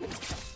you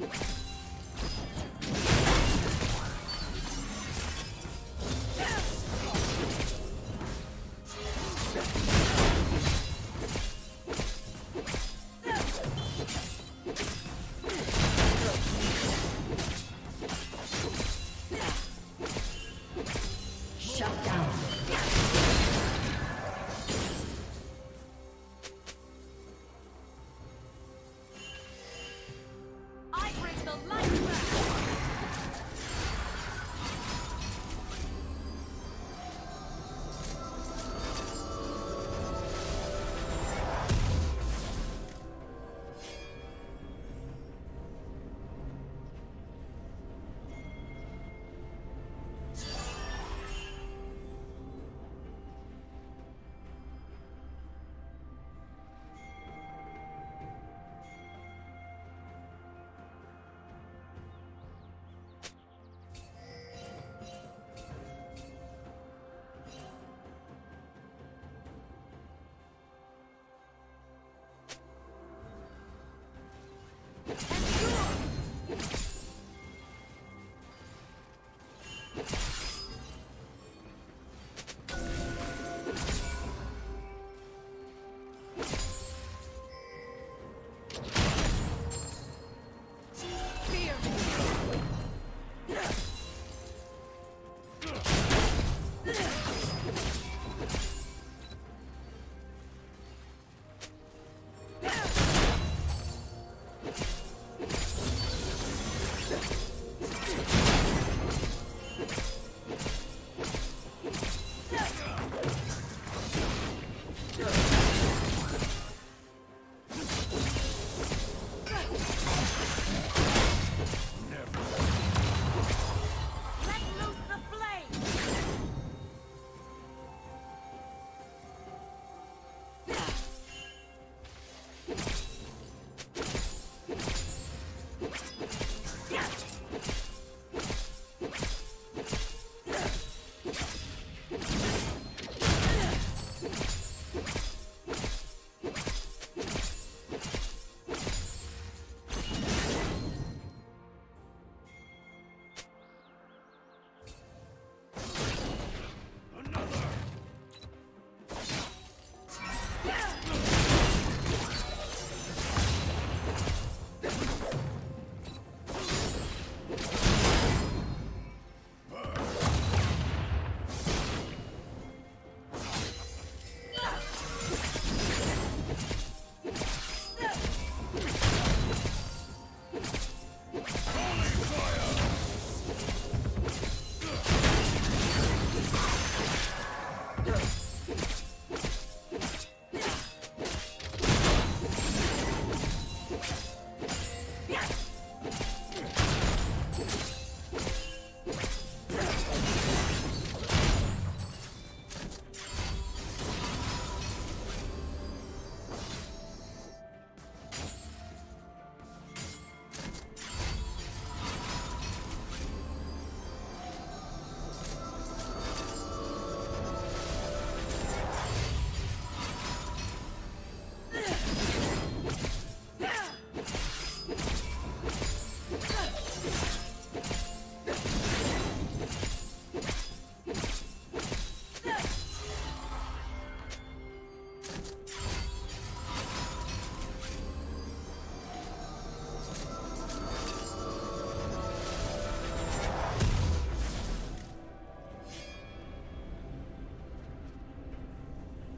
you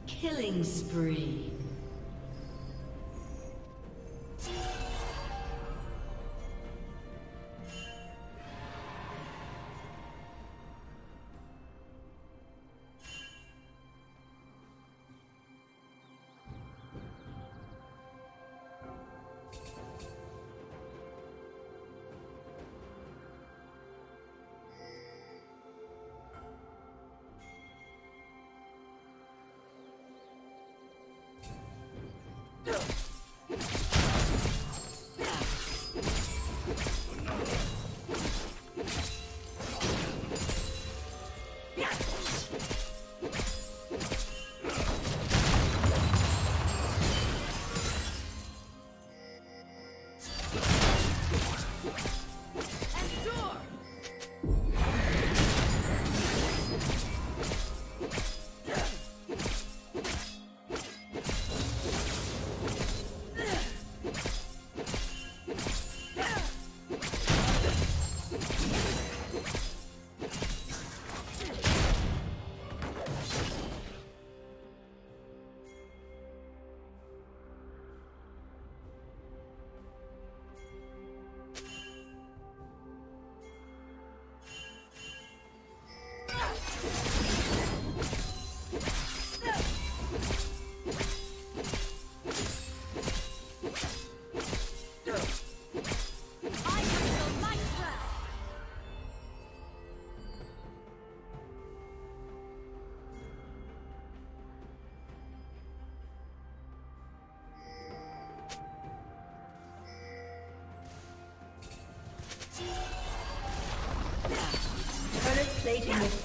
Killing spree.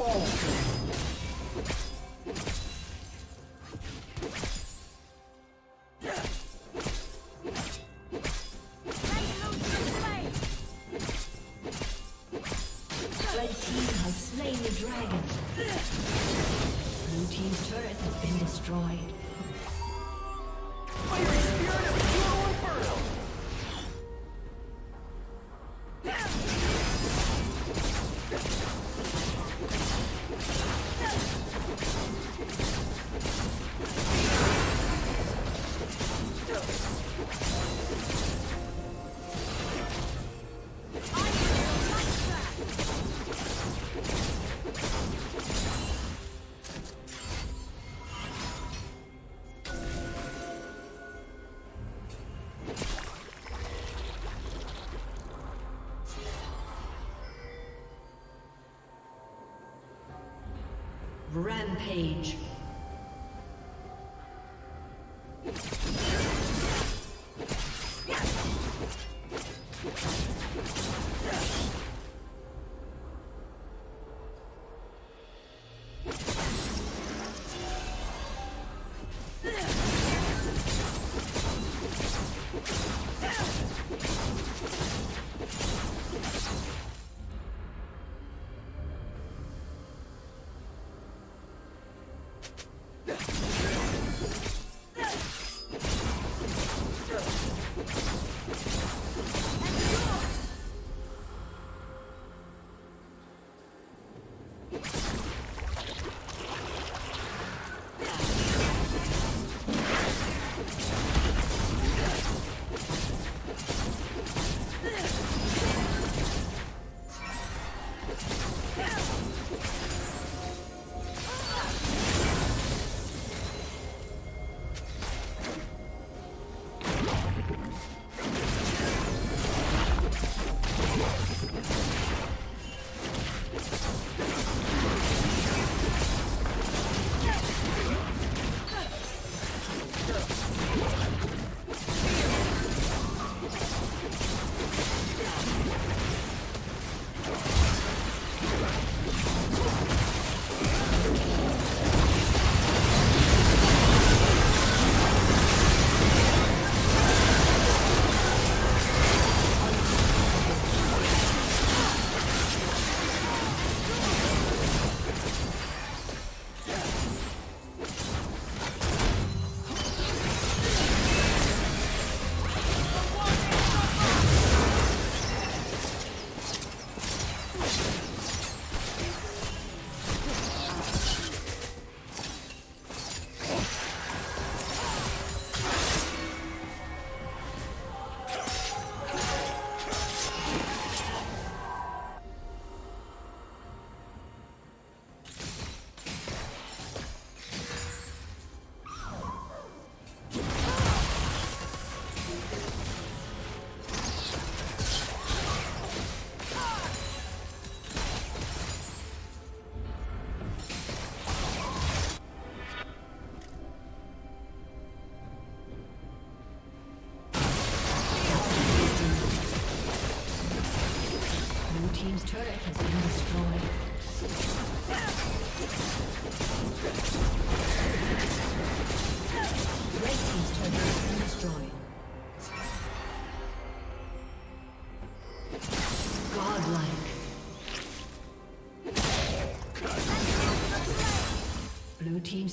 Fall. Rampage.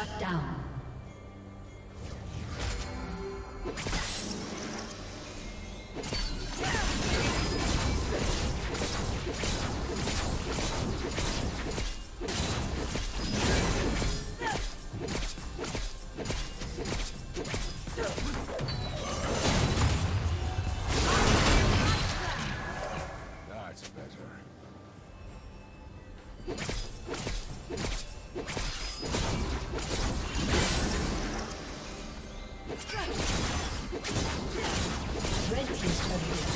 Shut down. team's turret